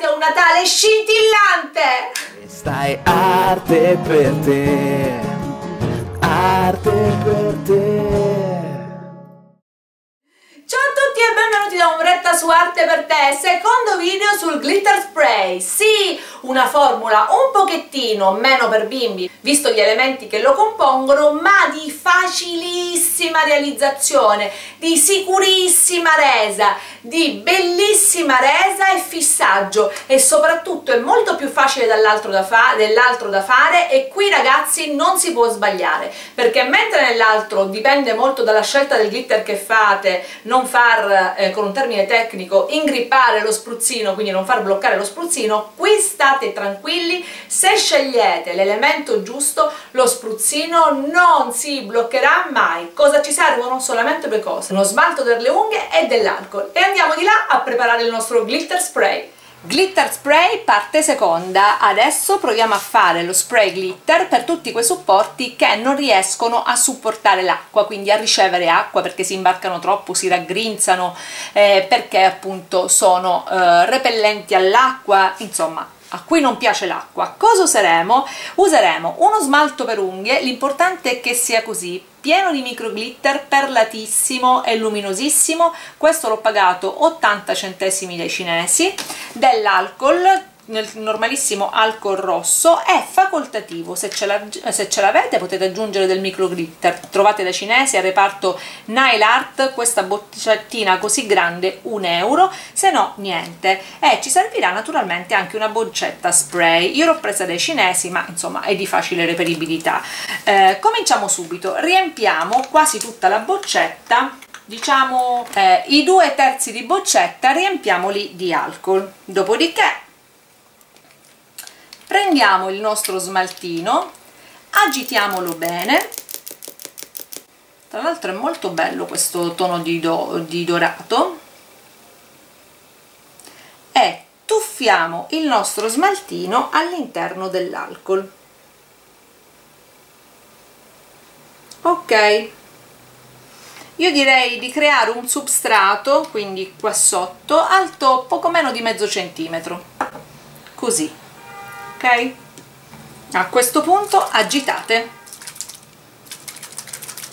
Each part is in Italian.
arrivati a un Natale scintillante! Questa è arte per te, arte per te. Da Umbretta su Arte per te, secondo video sul glitter spray. Sì, una formula un pochettino meno per bimbi, visto gli elementi che lo compongono, ma di facilissima realizzazione, di sicurissima resa, di bellissima resa e fissaggio. E soprattutto è molto più facile dall'altro da, fa da fare e qui ragazzi non si può sbagliare, perché mentre nell'altro dipende molto dalla scelta del glitter che fate, non non far, eh, con un termine tecnico, ingrippare lo spruzzino, quindi non far bloccare lo spruzzino, qui state tranquilli, se scegliete l'elemento giusto, lo spruzzino non si bloccherà mai. Cosa ci servono? Solamente due cose, uno smalto per le unghie e dell'alcol. E andiamo di là a preparare il nostro glitter spray. Glitter spray parte seconda, adesso proviamo a fare lo spray glitter per tutti quei supporti che non riescono a supportare l'acqua, quindi a ricevere acqua perché si imbarcano troppo, si raggrinzano, eh, perché appunto sono eh, repellenti all'acqua, insomma a cui non piace l'acqua. Cosa useremo? Useremo uno smalto per unghie, l'importante è che sia così, pieno di micro glitter, perlatissimo e luminosissimo, questo l'ho pagato 80 centesimi dai cinesi, dell'alcol nel normalissimo alcol rosso è facoltativo. Se ce, l'avete potete aggiungere del micro glitter trovate da cinesi al reparto Nail Art questa boccettina così grande un euro. Se no niente. E ci servirà naturalmente anche una boccetta spray. Io l'ho presa dai cinesi ma insomma è di facile reperibilità. Eh, cominciamo subito. Riempiamo quasi tutta la boccetta. Diciamo eh, i due terzi di boccetta riempiamoli di alcol. Dopodiché prendiamo il nostro smaltino agitiamolo bene. Tra l'altro è molto bello questo tono di, do, di dorato. E tuffiamo il nostro smaltino all'interno dell'alcol. Ok. Io direi di creare un substrato quindi qua sotto alto poco meno di mezzo centimetro. Così ok. A questo punto agitate.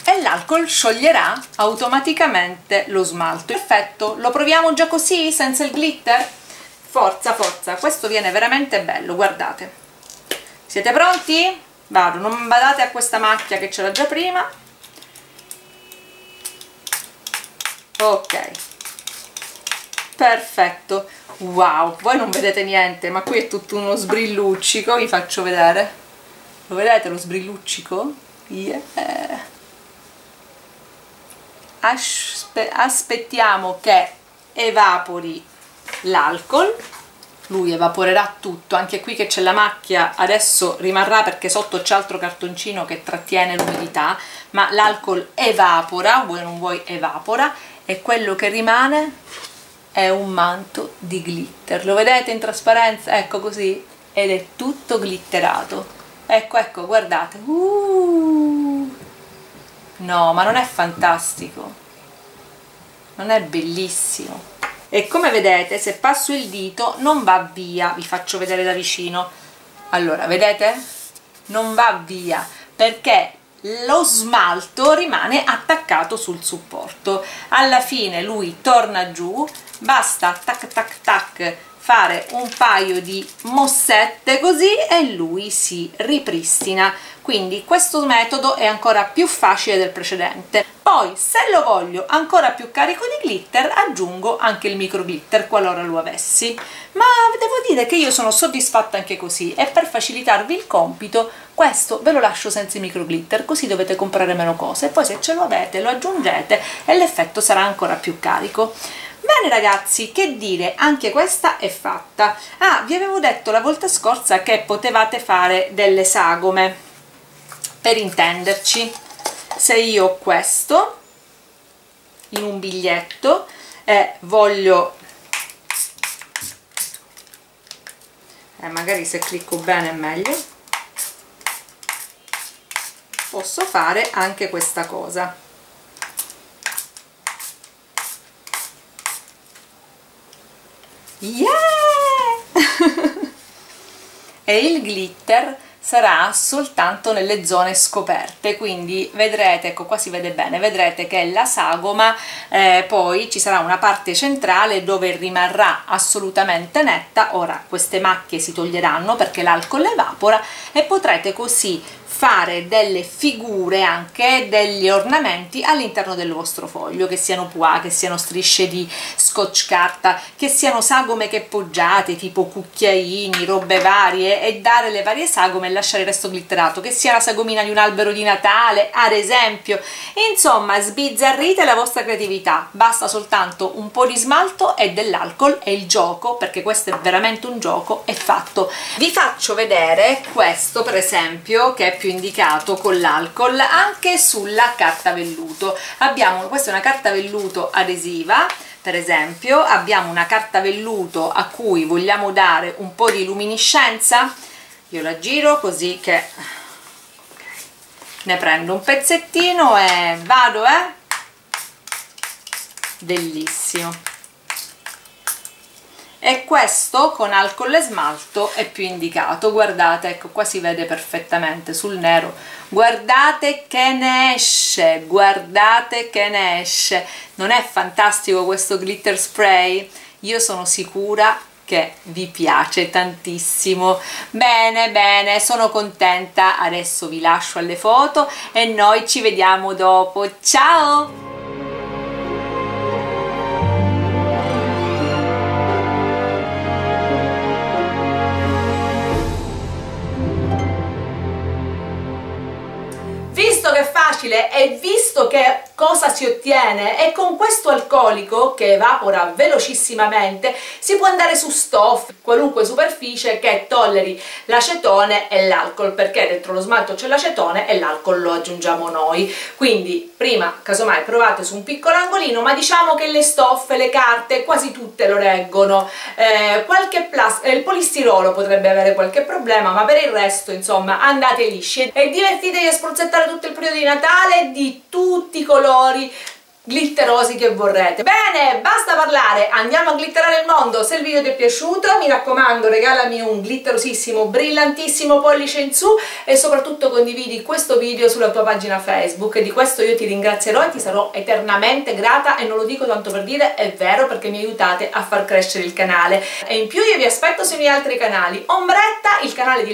E l'alcol scioglierà automaticamente lo smalto. Perfetto. Lo proviamo già così senza il glitter? Forza forza. Questo viene veramente bello guardate. Siete pronti? vado non badate a questa macchia che c'era già prima. Ok perfetto. Wow voi non vedete niente ma qui è tutto uno sbrilluccico vi faccio vedere. Lo vedete lo sbrilluccico? yeah. Aspe aspettiamo che evapori l'alcol. Lui evaporerà tutto anche qui che c'è la macchia adesso rimarrà perché sotto c'è altro cartoncino che trattiene l'umidità ma l'alcol evapora vuoi non vuoi evapora e quello che rimane è un manto di glitter. Lo vedete in trasparenza? ecco così. Ed è tutto glitterato. Ecco ecco guardate. Uh, no ma non è fantastico. Non è bellissimo. E come vedete se passo il dito non va via. Vi faccio vedere da vicino. Allora vedete? Non va via. Perché lo smalto rimane attaccato sul supporto. Alla fine lui torna giù basta tac tac tac fare un paio di mossette così e lui si ripristina. Quindi questo metodo è ancora più facile del precedente. Poi se lo voglio ancora più carico di glitter aggiungo anche il micro glitter qualora lo avessi. Ma devo dire che io sono soddisfatta anche così e per facilitarvi il compito questo ve lo lascio senza i micro glitter così dovete comprare meno cose poi se ce lo avete lo aggiungete e l'effetto sarà ancora più carico Bene ragazzi, che dire, anche questa è fatta. Ah, vi avevo detto la volta scorsa che potevate fare delle sagome, per intenderci. Se io ho questo in un biglietto e voglio... Eh, magari se clicco bene è meglio. Posso fare anche questa cosa Yeah! e il glitter sarà soltanto nelle zone scoperte quindi vedrete ecco qua si vede bene vedrete che la sagoma eh, poi ci sarà una parte centrale dove rimarrà assolutamente netta ora queste macchie si toglieranno perché l'alcol evapora e potrete così fare delle figure anche degli ornamenti all'interno del vostro foglio che siano pois, che siano strisce di scotch carta che siano sagome che poggiate tipo cucchiaini, robe varie e dare le varie sagome e lasciare il resto glitterato che sia la sagomina di un albero di Natale ad esempio. Insomma sbizzarrite la vostra creatività. Basta soltanto un po' di smalto e dell'alcol e il gioco perché questo è veramente un gioco è fatto. Vi faccio vedere questo per esempio che è più indicato con l'alcol anche sulla carta velluto. Abbiamo questa è una carta velluto adesiva per esempio abbiamo una carta velluto a cui vogliamo dare un po' di luminiscenza. Io la giro così che ne prendo un pezzettino e vado eh? Bellissimo e questo con alcol e smalto è più indicato. Guardate ecco qua si vede perfettamente sul nero. Guardate che ne esce guardate che ne esce. Non è fantastico questo glitter spray? Io sono sicura che vi piace tantissimo. Bene bene sono contenta. Adesso vi lascio alle foto e noi ci vediamo dopo. Ciao e visto che cosa si ottiene? E con questo alcolico che evapora velocissimamente si può andare su stoffe, qualunque superficie che tolleri l'acetone e l'alcol perché dentro lo smalto c'è l'acetone e l'alcol lo aggiungiamo noi. Quindi prima casomai provate su un piccolo angolino ma diciamo che le stoffe, le carte quasi tutte lo reggono. Eh, qualche eh, il polistirolo potrebbe avere qualche problema ma per il resto insomma andate lisci. E divertitevi a spruzzettare tutto il periodo di Natale di tutti i colori glitterosi che vorrete. Bene basta parlare andiamo a glitterare il mondo. Se il video ti è piaciuto mi raccomando regalami un glitterosissimo brillantissimo pollice in su e soprattutto condividi questo video sulla tua pagina facebook. Di questo io ti ringrazierò e ti sarò eternamente grata e non lo dico tanto per dire è vero perché mi aiutate a far crescere il canale. E in più io vi aspetto sui miei altri canali. Ombretta il canale di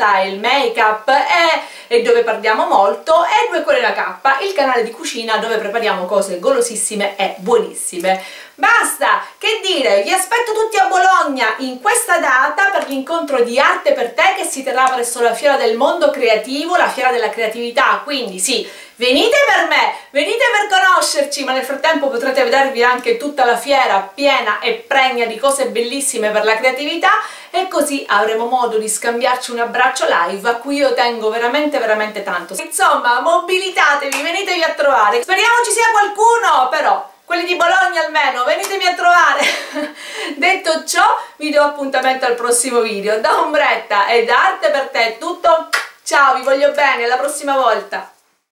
lifestyle make up e, e dove parliamo molto e Due Cuore la K il canale di cucina dove prepariamo cose golosissime e buonissime basta, che dire, vi aspetto tutti a Bologna in questa data per l'incontro di Arte per te che si terrà presso la Fiera del Mondo Creativo, la Fiera della Creatività, quindi sì, venite per me, venite per conoscerci, ma nel frattempo potrete vedervi anche tutta la fiera piena e pregna di cose bellissime per la creatività. E così avremo modo di scambiarci un abbraccio live a cui io tengo veramente veramente tanto. Insomma, mobilitatevi, venitevi a trovare. Speriamo ci sia qualcuno, però quelli di Bologna almeno, venitemi a trovare! Detto ciò, vi do appuntamento al prossimo video. Da Ombretta e da Arte per te è tutto, ciao, vi voglio bene, alla prossima volta!